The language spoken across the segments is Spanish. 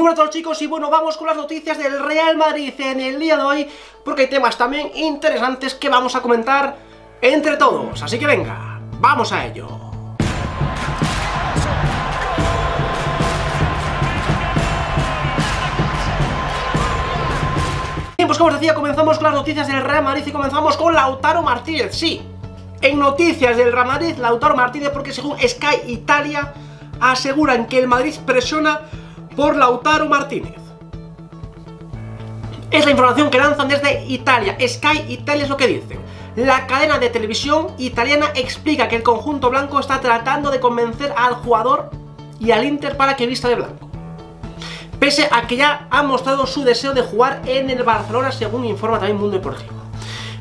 Muy buenas a todos chicos y bueno, vamos con las noticias del Real Madrid en el día de hoy Porque hay temas también interesantes que vamos a comentar entre todos. Así que venga, vamos a ello. Bien, pues como os decía, comenzamos con las noticias del Real Madrid y comenzamos con Lautaro Martínez, sí En noticias del Real Madrid, Lautaro Martínez porque según Sky Italia aseguran que el Madrid presiona por Lautaro Martínez. Es la información que lanzan desde Italia. Sky Italia es lo que dicen. La cadena de televisión italiana explica que el conjunto blanco está tratando de convencer al jugador y al Inter para que vista de blanco. Pese a que ya ha mostrado su deseo de jugar en el Barcelona, según informa también Mundo Deportivo.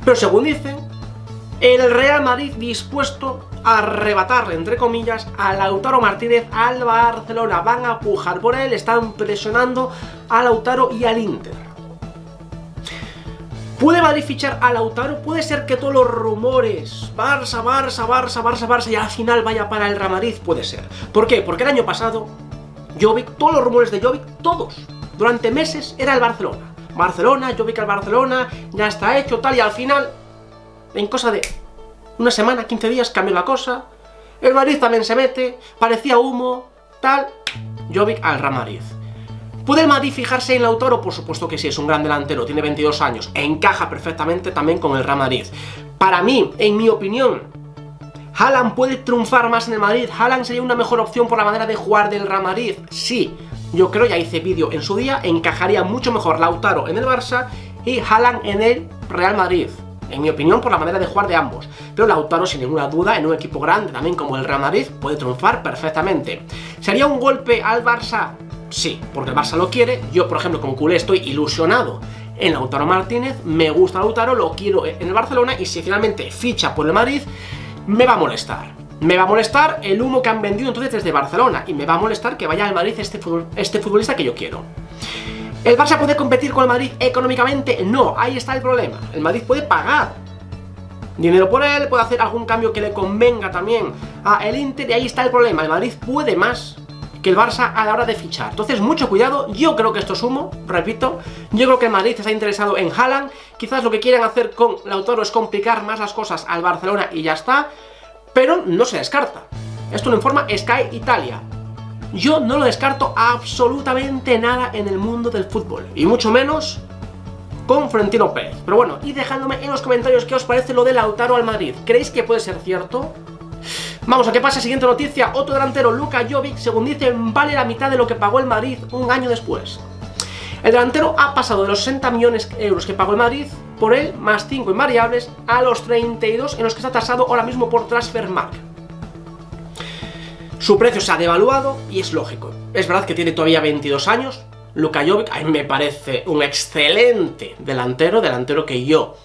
Pero según dicen, el Real Madrid dispuesto arrebatarle, entre comillas, a Lautaro Martínez al Barcelona. Van a pujar por él, están presionando a Lautaro y al Inter. ¿Puede Madrid fichar a Lautaro? Puede ser que todos los rumores, Barça, Barça, Barça, Barça, Barça, y al final vaya para el Real Madrid, puede ser. ¿Por qué? Porque el año pasado, Jovic, todos los rumores de Jovic, todos, durante meses, era el Barcelona. Barcelona, Jovic al Barcelona, ya está hecho, tal, y al final, en cosa de una semana, 15 días, cambió la cosa. El Madrid también se mete, parecía humo, tal. Jovic al Real Madrid. ¿Puede el Madrid fijarse en Lautaro? Por supuesto que sí, es un gran delantero, tiene 22 años, encaja perfectamente también con el Real Madrid. Para mí, en mi opinión, Haaland puede triunfar más en el Madrid, Haaland sería una mejor opción por la manera de jugar del Real Madrid, sí. Yo creo, ya hice vídeo en su día, encajaría mucho mejor Lautaro en el Barça y Haaland en el Real Madrid en mi opinión, por la manera de jugar de ambos. Pero Lautaro, sin ninguna duda, en un equipo grande, también como el Real Madrid, puede triunfar perfectamente. ¿Sería un golpe al Barça? Sí, porque el Barça lo quiere. Yo, por ejemplo, como culé estoy ilusionado en Lautaro Martínez, me gusta Lautaro, lo quiero en el Barcelona y si finalmente ficha por el Madrid, me va a molestar. Me va a molestar el humo que han vendido entonces desde Barcelona y me va a molestar que vaya al Madrid este, este futbolista que yo quiero. ¿El Barça puede competir con el Madrid económicamente? No, ahí está el problema. El Madrid puede pagar dinero por él, puede hacer algún cambio que le convenga también a el Inter y ahí está el problema. El Madrid puede más que el Barça a la hora de fichar. Entonces, mucho cuidado, yo creo que esto es humo, repito, yo creo que el Madrid está interesado en Haaland, quizás lo que quieren hacer con Lautaro es complicar más las cosas al Barcelona y ya está, pero no se descarta. Esto lo informa Sky Italia. Yo no lo descarto absolutamente nada en el mundo del fútbol, y mucho menos con Florentino Pérez. Pero bueno, y dejándome en los comentarios qué os parece lo de Lautaro al Madrid. ¿Creéis que puede ser cierto? Vamos a qué pasa, siguiente noticia, otro delantero, Luka Jovic, según dicen, vale la mitad de lo que pagó el Madrid un año después. El delantero ha pasado de los 60 millones de euros que pagó el Madrid por él, más 5 invariables, a los 32 en los que está tasado ahora mismo por Transfermarkt. Su precio se ha devaluado y es lógico. Es verdad que tiene todavía 22 años. Luka Jovic a mí me parece un excelente delantero, delantero que yo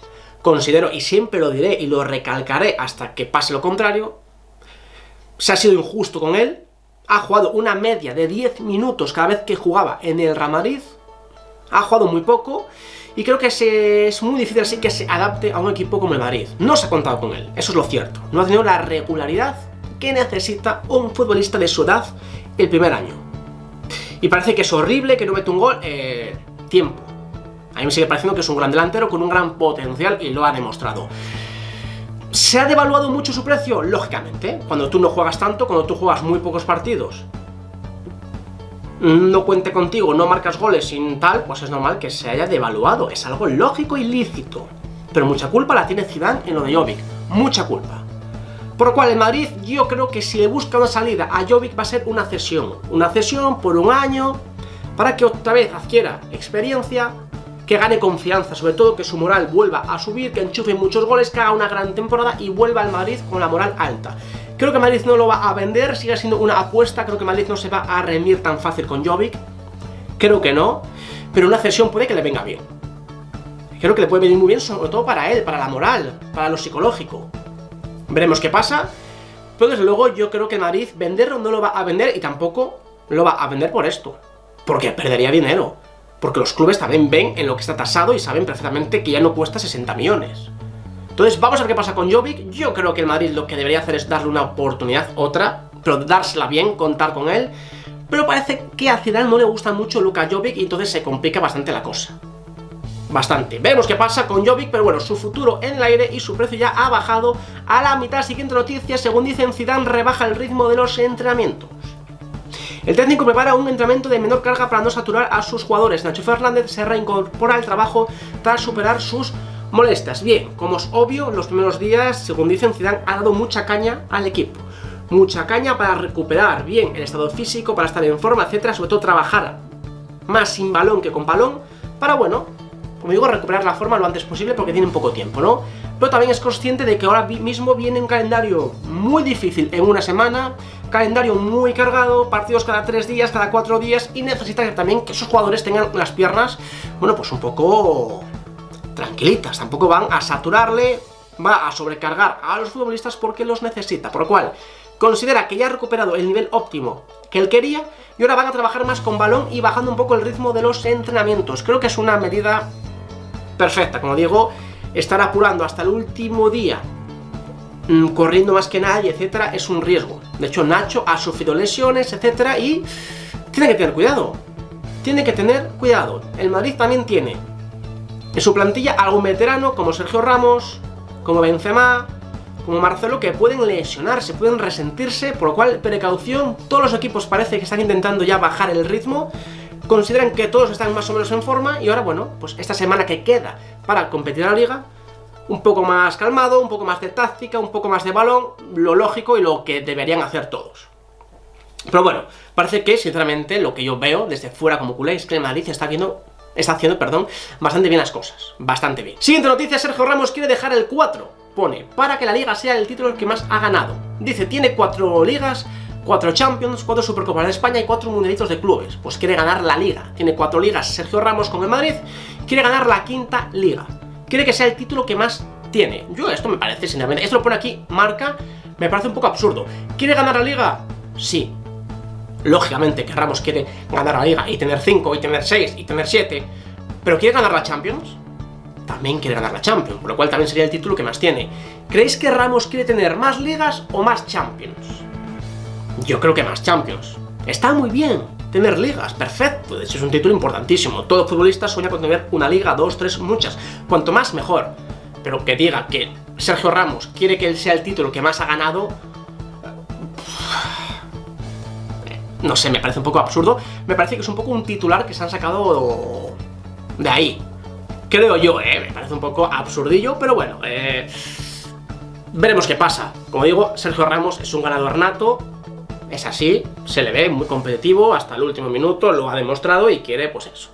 considero, y siempre lo diré y lo recalcaré hasta que pase lo contrario, se ha sido injusto con él, ha jugado una media de 10 minutos cada vez que jugaba en el Ramadiz, ha jugado muy poco, y creo que es muy difícil así que se adapte a un equipo como el Madrid. No se ha contado con él, eso es lo cierto. No ha tenido la regularidad que necesita un futbolista de su edad el primer año. Y parece que es horrible que no mete un gol. Eh, tiempo. A mí me sigue pareciendo que es un gran delantero con un gran potencial y lo ha demostrado. ¿Se ha devaluado mucho su precio? Lógicamente. Cuando tú no juegas tanto, cuando tú juegas muy pocos partidos, no cuente contigo, no marcas goles sin tal, pues es normal que se haya devaluado. Es algo lógico y lícito. Pero mucha culpa la tiene Zidane en lo de Jovic. Mucha culpa. Por lo cual en Madrid yo creo que si le busca una salida a Jovic va a ser una cesión. Una cesión por un año para que otra vez adquiera experiencia, que gane confianza, sobre todo que su moral vuelva a subir, que enchufe muchos goles, que haga una gran temporada y vuelva al Madrid con la moral alta. Creo que Madrid no lo va a vender, sigue siendo una apuesta, creo que Madrid no se va a remir tan fácil con Jovic. Creo que no, pero una cesión puede que le venga bien. Creo que le puede venir muy bien, sobre todo para él, para la moral, para lo psicológico. Veremos qué pasa. Pero desde luego yo creo que Madrid venderlo no lo va a vender y tampoco lo va a vender por esto. Porque perdería dinero. Porque los clubes también ven en lo que está tasado y saben perfectamente que ya no cuesta 60 millones. Entonces vamos a ver qué pasa con Jovic. Yo creo que el Madrid lo que debería hacer es darle una oportunidad, otra, pero dársela bien, contar con él. pero parece que al final no le gusta mucho Luka Jovic y entonces se complica bastante la cosa. Bastante. Vemos qué pasa con Jovic, pero bueno, su futuro en el aire y su precio ya ha bajado a la mitad. Siguiente noticia, según dicen Zidane, rebaja el ritmo de los entrenamientos. El técnico prepara un entrenamiento de menor carga para no saturar a sus jugadores. Nacho Fernández se reincorpora al trabajo tras superar sus molestias. Bien, como es obvio, los primeros días, según dicen, Zidane ha dado mucha caña al equipo. Mucha caña para recuperar bien el estado físico, para estar en forma, etcétera, sobre todo trabajar más sin balón que con balón, para, bueno, como digo, recuperar la forma lo antes posible porque tienen poco tiempo, ¿no? Pero también es consciente de que ahora mismo viene un calendario muy difícil en una semana, calendario muy cargado, partidos cada tres días, cada cuatro días, y necesita también que esos jugadores tengan las piernas, bueno, pues un poco tranquilitas, tampoco van a saturarle, va a sobrecargar a los futbolistas porque los necesita, por lo cual considera que ya ha recuperado el nivel óptimo que él quería y ahora van a trabajar más con balón y bajando un poco el ritmo de los entrenamientos. Creo que es una medida perfecta, como digo, estar apurando hasta el último día Mm, corriendo más que nadie, etcétera, es un riesgo. De hecho, Nacho ha sufrido lesiones, etcétera, y tiene que tener cuidado. Tiene que tener cuidado. El Madrid también tiene en su plantilla algún veterano como Sergio Ramos, como Benzema, como Marcelo, que pueden lesionarse, pueden resentirse, por lo cual, precaución, todos los equipos parece que están intentando ya bajar el ritmo, consideran que todos están más o menos en forma, y ahora, bueno, pues esta semana que queda para competir a la Liga, un poco más calmado, un poco más de táctica, un poco más de balón, lo lógico y lo que deberían hacer todos. Pero bueno, parece que, sinceramente, lo que yo veo desde fuera como culé es que el Madrid está viendo está haciendo, perdón, bastante bien las cosas, bastante bien. Siguiente noticia, Sergio Ramos quiere dejar el 4, pone, para que la liga sea el título que más ha ganado. Dice, tiene 4 ligas, 4 Champions, 4 Supercopas de España y 4 Mundialitos de Clubes. Pues quiere ganar la liga. Tiene 4 ligas Sergio Ramos con el Madrid, quiere ganar la quinta liga quiere que sea el título que más tiene. Yo esto me parece, sinceramente, esto lo pone aquí, marca, me parece un poco absurdo. ¿Quiere ganar la liga? Sí. Lógicamente que Ramos quiere ganar la liga y tener 5 y tener 6 y tener 7, pero ¿quiere ganar la Champions? También quiere ganar la Champions, por lo cual también sería el título que más tiene. ¿Creéis que Ramos quiere tener más ligas o más Champions? Yo creo que más Champions. Está muy bien, tener ligas, perfecto, es un título importantísimo. Todo futbolista sueña con tener una liga, dos, tres, muchas. Cuanto más, mejor. Pero que diga que Sergio Ramos quiere que él sea el título que más ha ganado... No sé, me parece un poco absurdo. Me parece que es un poco un titular que se han sacado de ahí. Creo yo, ¿eh? Me parece un poco absurdillo, pero bueno, eh... Veremos qué pasa. Como digo, Sergio Ramos es un ganador nato, es así, se le ve muy competitivo hasta el último minuto, lo ha demostrado y quiere, pues eso,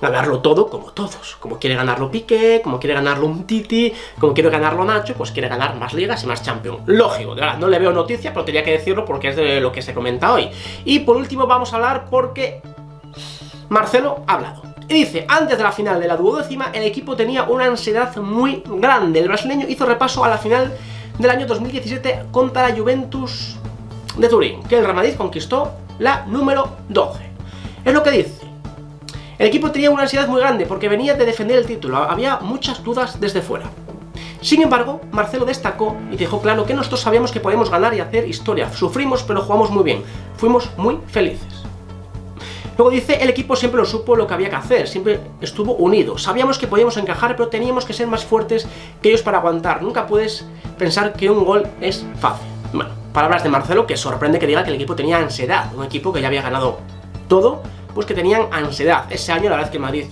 ganarlo todo como todos. Como quiere ganarlo Piqué, como quiere ganarlo un Titi, como quiere ganarlo Nacho, pues quiere ganar más ligas y más Champions. Lógico, de verdad, no le veo noticia, pero tenía que decirlo porque es de lo que se comenta hoy. Y por último vamos a hablar porque Marcelo ha hablado. Y dice, antes de la final de la duodécima, el equipo tenía una ansiedad muy grande. El brasileño hizo repaso a la final del año 2017 contra la Juventus de Turín, que el Real Madrid conquistó la número 12. Es lo que dice. El equipo tenía una ansiedad muy grande porque venía de defender el título, había muchas dudas desde fuera. Sin embargo, Marcelo destacó y dejó claro que nosotros sabíamos que podíamos ganar y hacer historia. Sufrimos, pero jugamos muy bien. Fuimos muy felices. Luego dice, el equipo siempre lo supo lo que había que hacer, siempre estuvo unido. Sabíamos que podíamos encajar, pero teníamos que ser más fuertes que ellos para aguantar. Nunca puedes pensar que un gol es fácil. Bueno, palabras de Marcelo que sorprende que diga que el equipo tenía ansiedad, un equipo que ya había ganado todo, pues que tenían ansiedad. Ese año la verdad es que Madrid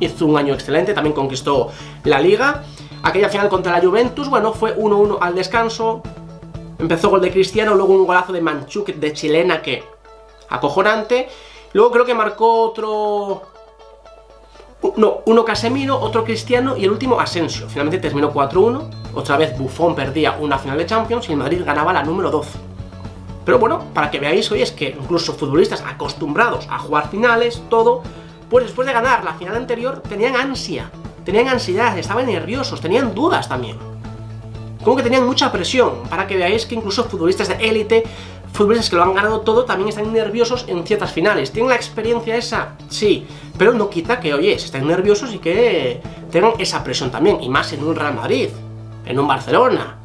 hizo un año excelente, también conquistó la Liga. Aquella final contra la Juventus, bueno, fue 1-1 al descanso. Empezó gol de Cristiano, luego un golazo de Manchuk de chilena que acojonante. Luego creo que marcó otro no, uno Casemiro, otro Cristiano y el último Asensio. Finalmente terminó 4-1. Otra vez Buffon perdía una final de Champions y el Madrid ganaba la número 12. Pero bueno, para que veáis hoy es que incluso futbolistas acostumbrados a jugar finales, todo, pues después de ganar la final anterior tenían ansia, tenían ansiedad, estaban nerviosos, tenían dudas también. Como que tenían mucha presión, para que veáis que incluso futbolistas de élite futbolistas que lo han ganado todo también están nerviosos en ciertas finales. ¿Tienen la experiencia esa? Sí, pero no quita que, oye, estén nerviosos y que tengan esa presión también, y más en un Real Madrid, en un Barcelona,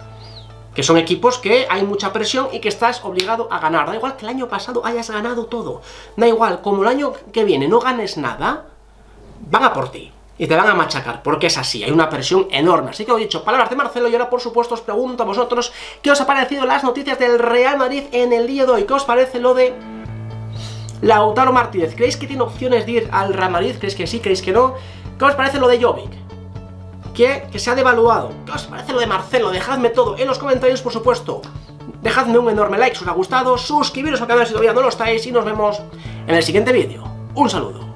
Que son equipos que hay mucha presión y que estás obligado a ganar. Da igual que el año pasado hayas ganado todo. Da igual, como el año que viene no ganes nada, van a por ti. Y te van a machacar, porque es así, hay una presión enorme. Así que lo dicho, palabras de Marcelo, y ahora por supuesto os pregunto a vosotros, ¿qué os ha parecido las noticias del Real Madrid en el día de hoy? ¿Qué os parece lo de Lautaro Martínez? ¿Creéis que tiene opciones de ir al Real Madrid? ¿Creéis que sí? ¿Creéis que no? ¿Qué os parece lo de Jovic? Que, que se ha devaluado. ¿Qué os parece lo de Marcelo? Dejadme todo en los comentarios, por supuesto. Dejadme un enorme like si os ha gustado, suscribiros al canal si todavía no lo estáis y nos vemos en el siguiente vídeo. Un saludo.